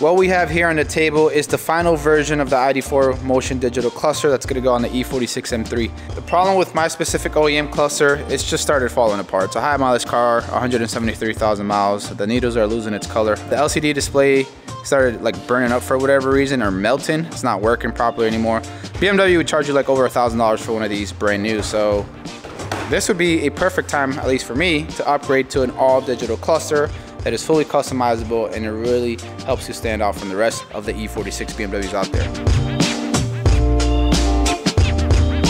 What we have here on the table is the final version of the ID4 Motion Digital Cluster that's gonna go on the E46 M3. The problem with my specific OEM cluster, it's just started falling apart. It's a high mileage car, 173,000 miles. The needles are losing its color. The LCD display started like burning up for whatever reason or melting. It's not working properly anymore. BMW would charge you like over a thousand dollars for one of these brand new. So this would be a perfect time, at least for me, to upgrade to an all digital cluster that is fully customizable and it really helps you stand out from the rest of the E46 BMWs out there.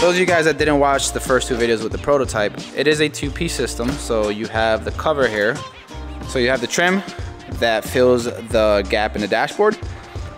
Those of you guys that didn't watch the first two videos with the prototype, it is a two-piece system. So you have the cover here. So you have the trim that fills the gap in the dashboard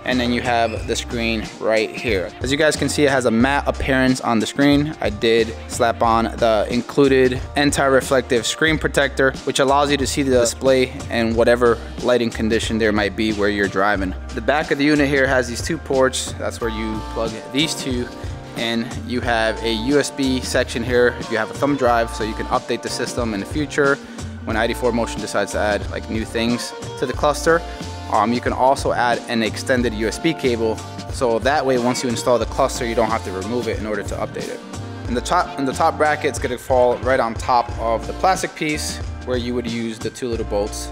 and then you have the screen right here. As you guys can see, it has a matte appearance on the screen. I did slap on the included anti-reflective screen protector, which allows you to see the display and whatever lighting condition there might be where you're driving. The back of the unit here has these two ports. That's where you plug these two and you have a USB section here if you have a thumb drive so you can update the system in the future when ID4 Motion decides to add like new things to the cluster um, you can also add an extended USB cable, so that way once you install the cluster, you don't have to remove it in order to update it. And the top, and the top bracket is gonna fall right on top of the plastic piece where you would use the two little bolts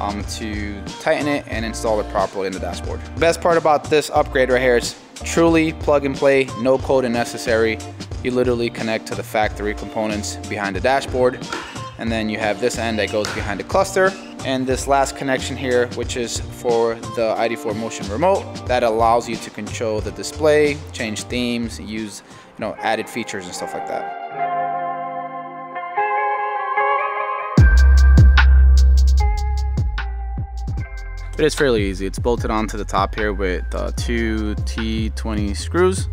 um, to tighten it and install it properly in the dashboard. The best part about this upgrade right here is truly plug and play, no coding necessary. You literally connect to the factory components behind the dashboard. And then you have this end that goes behind the cluster and this last connection here which is for the ID4 motion remote that allows you to control the display change themes use you know added features and stuff like that But It is fairly easy. It's bolted onto the top here with uh, two T20 screws.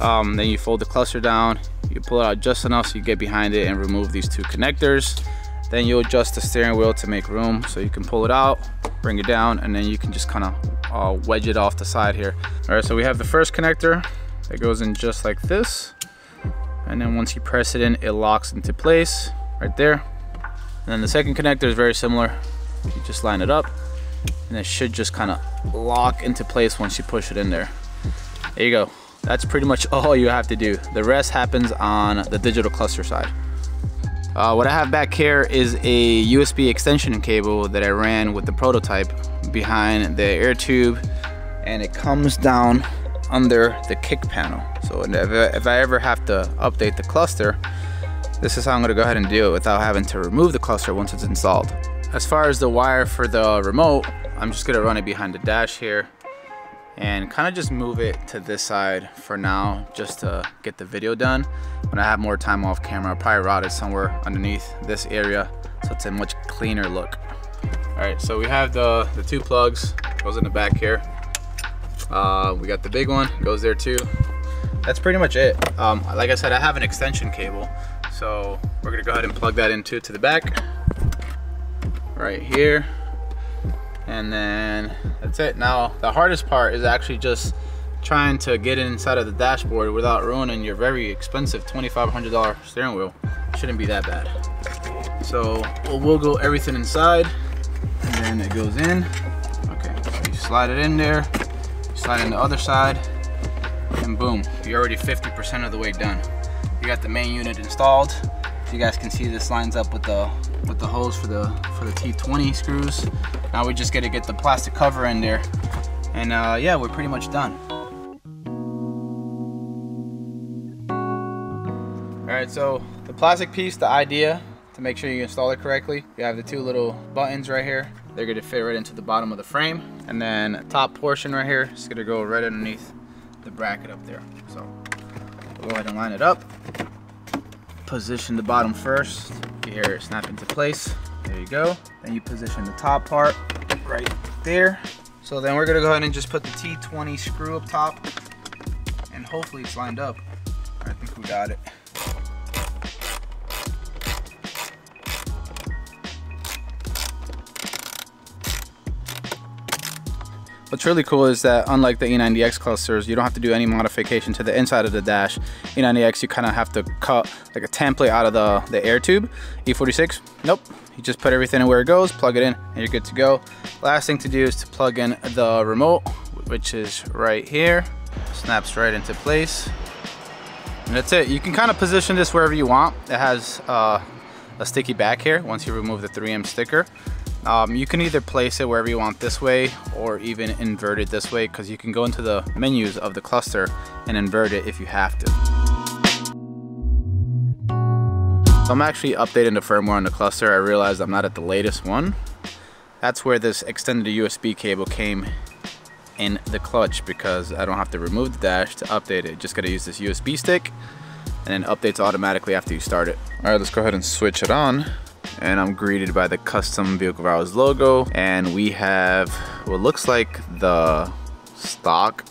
Um, then you fold the cluster down, you pull it out just enough so you get behind it and remove these two connectors. Then you adjust the steering wheel to make room so you can pull it out, bring it down, and then you can just kind of uh, wedge it off the side here. All right, so we have the first connector that goes in just like this. And then once you press it in, it locks into place right there. And then the second connector is very similar. You just line it up and it should just kind of lock into place once you push it in there. There you go. That's pretty much all you have to do. The rest happens on the digital cluster side. Uh, what I have back here is a USB extension cable that I ran with the prototype behind the air tube and it comes down under the kick panel. So if, if I ever have to update the cluster, this is how I'm gonna go ahead and do it without having to remove the cluster once it's installed. As far as the wire for the remote, I'm just gonna run it behind the dash here and kind of just move it to this side for now just to get the video done. When I have more time off camera I'll probably route it somewhere underneath this area so it's a much cleaner look. All right so we have the the two plugs goes in the back here. Uh, we got the big one goes there too. That's pretty much it. Um, like I said I have an extension cable so we're gonna go ahead and plug that into to the back. Right here and then that's it. Now the hardest part is actually just trying to get inside of the dashboard without ruining your very expensive $2,500 steering wheel. Shouldn't be that bad. So we'll go everything inside and then it goes in. Okay so you slide it in there slide in the other side and boom you're already 50% of the way done. You got the main unit installed. You guys can see this lines up with the with the hose for the for the T20 screws. Now we just got to get the plastic cover in there. And uh, yeah, we're pretty much done. All right, so the plastic piece, the idea to make sure you install it correctly, you have the two little buttons right here. They're gonna fit right into the bottom of the frame. And then top portion right here is gonna go right underneath the bracket up there. So we'll go ahead and line it up. Position the bottom first here snap into place. There you go. Then you position the top part right there. So then we're gonna go ahead and just put the T20 screw up top and hopefully it's lined up. I think we got it. What's really cool is that unlike the E90X clusters, you don't have to do any modification to the inside of the dash. E90X, you kind of have to cut like a template out of the, the air tube. E46, nope. You just put everything in where it goes, plug it in, and you're good to go. Last thing to do is to plug in the remote, which is right here. Snaps right into place. And that's it. You can kind of position this wherever you want. It has uh, a sticky back here once you remove the 3M sticker. Um, you can either place it wherever you want this way or even invert it this way because you can go into the menus of the cluster and invert it if you have to. I'm actually updating the firmware on the cluster. I realized I'm not at the latest one. That's where this extended USB cable came in the clutch because I don't have to remove the dash to update it. Just gotta use this USB stick and then updates automatically after you start it. All right, let's go ahead and switch it on and I'm greeted by the custom Vehicle Virals logo and we have what looks like the stock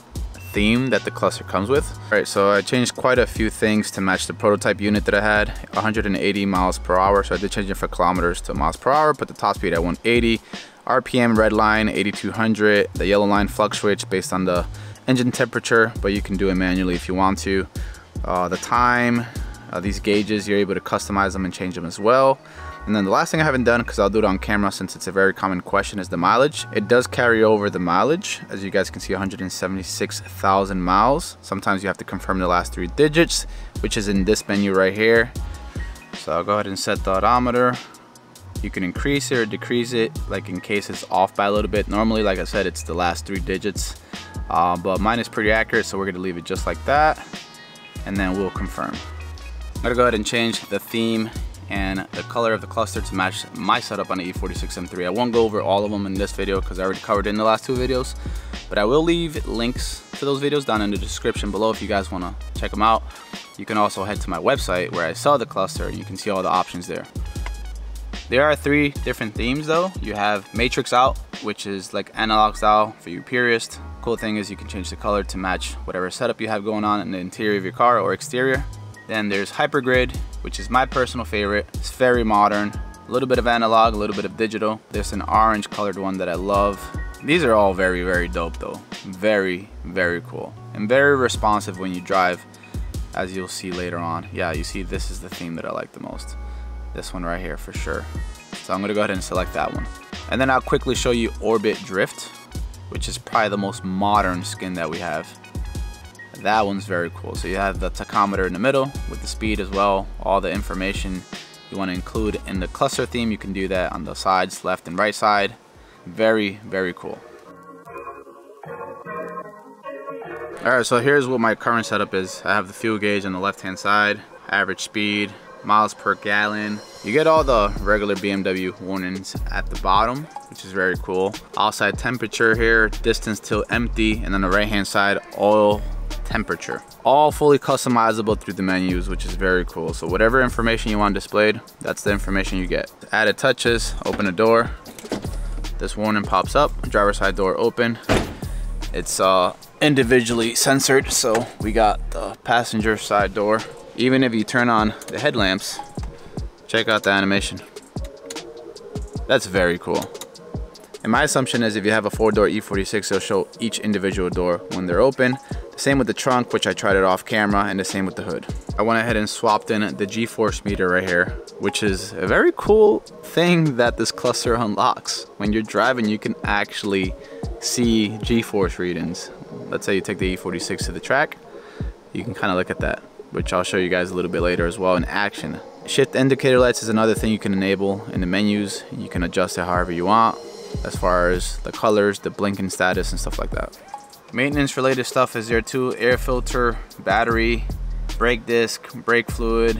theme that the cluster comes with. All right, so I changed quite a few things to match the prototype unit that I had, 180 miles per hour. So I did change it from kilometers to miles per hour, put the top speed at 180, RPM red line 8200, the yellow line flux switch based on the engine temperature, but you can do it manually if you want to. Uh, the time, uh, these gauges, you're able to customize them and change them as well. And then the last thing I haven't done, because I'll do it on camera since it's a very common question, is the mileage. It does carry over the mileage. As you guys can see, 176,000 miles. Sometimes you have to confirm the last three digits, which is in this menu right here. So I'll go ahead and set the odometer. You can increase it or decrease it, like in case it's off by a little bit. Normally, like I said, it's the last three digits. Uh, but mine is pretty accurate, so we're gonna leave it just like that. And then we'll confirm. I'm gonna go ahead and change the theme and the color of the cluster to match my setup on the E46M3. I won't go over all of them in this video because I already covered in the last two videos, but I will leave links to those videos down in the description below if you guys wanna check them out. You can also head to my website where I sell the cluster and you can see all the options there. There are three different themes though. You have matrix out, which is like analog style for you purist. Cool thing is you can change the color to match whatever setup you have going on in the interior of your car or exterior. Then there's Hypergrid, which is my personal favorite. It's very modern, a little bit of analog, a little bit of digital. There's an orange colored one that I love. These are all very, very dope though. Very, very cool. And very responsive when you drive, as you'll see later on. Yeah, you see this is the theme that I like the most. This one right here for sure. So I'm gonna go ahead and select that one. And then I'll quickly show you Orbit Drift, which is probably the most modern skin that we have. That one's very cool. So you have the tachometer in the middle with the speed as well, all the information you want to include in the cluster theme. You can do that on the sides, left and right side. Very, very cool. Alright, so here's what my current setup is. I have the fuel gauge on the left hand side, average speed, miles per gallon. You get all the regular BMW warnings at the bottom, which is very cool. Outside temperature here, distance till empty, and on the right hand side, oil temperature. All fully customizable through the menus, which is very cool. So whatever information you want displayed, that's the information you get. Added touches, open a door. This warning pops up, driver side door open. It's uh, individually sensored, so we got the passenger side door. Even if you turn on the headlamps, check out the animation. That's very cool. And my assumption is if you have a four-door E46, it'll show each individual door when they're open. Same with the trunk, which I tried it off camera, and the same with the hood. I went ahead and swapped in the G-force meter right here, which is a very cool thing that this cluster unlocks. When you're driving, you can actually see G-force readings. Let's say you take the E46 to the track, you can kind of look at that, which I'll show you guys a little bit later as well in action. Shift indicator lights is another thing you can enable in the menus. You can adjust it however you want as far as the colors, the blinking status and stuff like that. Maintenance related stuff is there too, air filter, battery, brake disc, brake fluid.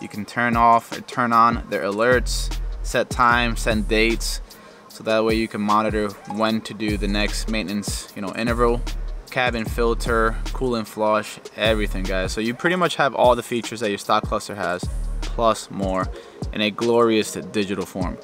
You can turn off or turn on their alerts, set time, set dates, so that way you can monitor when to do the next maintenance you know, interval. Cabin filter, coolant flush, everything guys. So you pretty much have all the features that your stock cluster has, plus more, in a glorious digital form.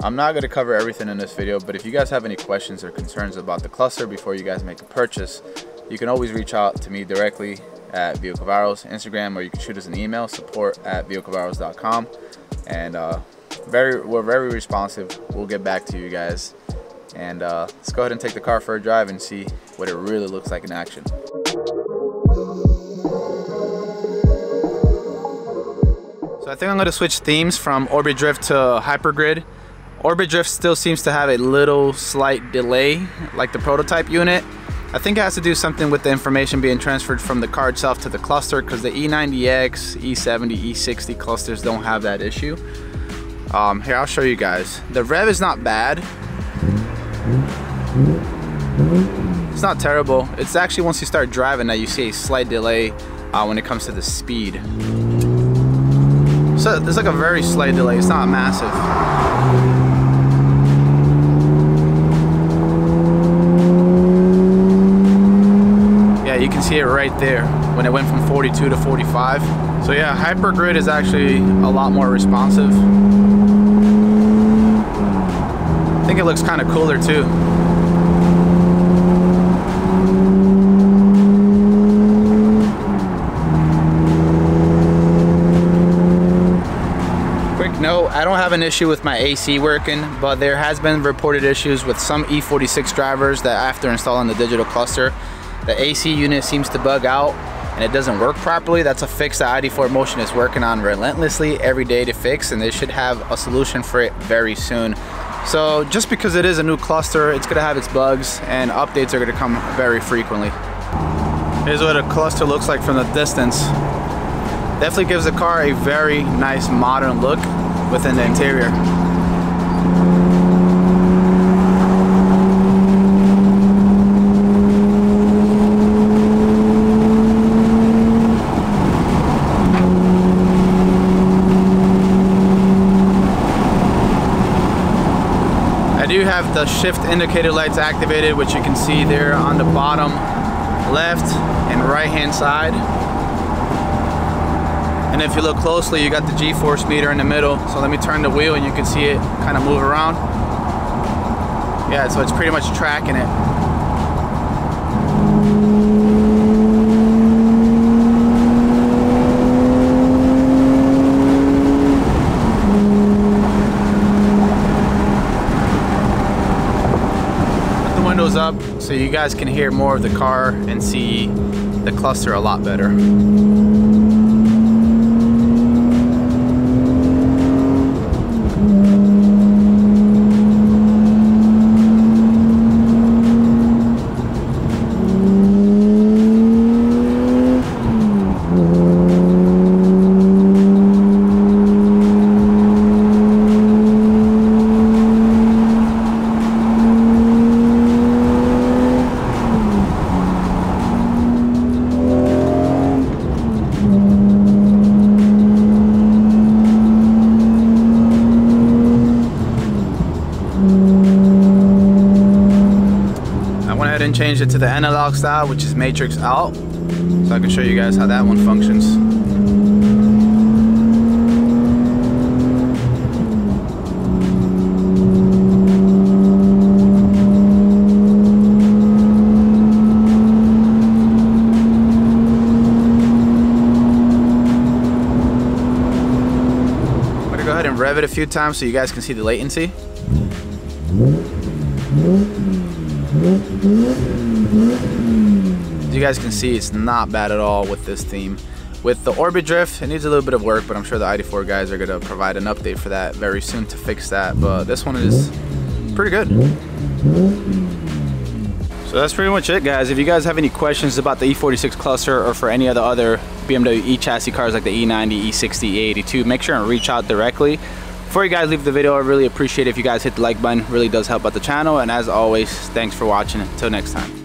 I'm not going to cover everything in this video, but if you guys have any questions or concerns about the cluster before you guys make a purchase, you can always reach out to me directly at Vehicle Virals Instagram, or you can shoot us an email, support at vehiclevirals.com. And uh, very, we're very responsive. We'll get back to you guys. And uh, let's go ahead and take the car for a drive and see what it really looks like in action. So I think I'm going to switch themes from Orbit Drift to Hypergrid Orbit Drift still seems to have a little slight delay, like the prototype unit. I think it has to do something with the information being transferred from the car itself to the cluster because the E90X, E70, E60 clusters don't have that issue. Um, here, I'll show you guys. The rev is not bad. It's not terrible. It's actually once you start driving that you see a slight delay uh, when it comes to the speed. So there's like a very slight delay. It's not massive. You can see it right there when it went from 42 to 45. So yeah, Hypergrid is actually a lot more responsive. I think it looks kind of cooler too. Quick no, I don't have an issue with my AC working, but there has been reported issues with some E46 drivers that after installing the digital cluster, the AC unit seems to bug out and it doesn't work properly. That's a fix that ID4 Motion is working on relentlessly every day to fix and they should have a solution for it very soon. So just because it is a new cluster, it's gonna have its bugs and updates are gonna come very frequently. Here's what a cluster looks like from the distance. Definitely gives the car a very nice modern look within the interior. I do have the shift indicator lights activated, which you can see there on the bottom left and right hand side. And if you look closely, you got the G-force meter in the middle. So let me turn the wheel and you can see it kind of move around. Yeah, so it's pretty much tracking it. So you guys can hear more of the car and see the cluster a lot better. Changed it to the analog style, which is matrix out. So I can show you guys how that one functions. I'm gonna go ahead and rev it a few times so you guys can see the latency. You guys can see, it's not bad at all with this theme. With the Orbit Drift, it needs a little bit of work, but I'm sure the ID4 guys are gonna provide an update for that very soon to fix that. But this one is pretty good. So that's pretty much it guys. If you guys have any questions about the E46 cluster or for any of the other BMW e-chassis cars like the E90, E60, E82, make sure and reach out directly. Before you guys leave the video, I really appreciate if you guys hit the like button. It really does help out the channel. And as always, thanks for watching. Until next time.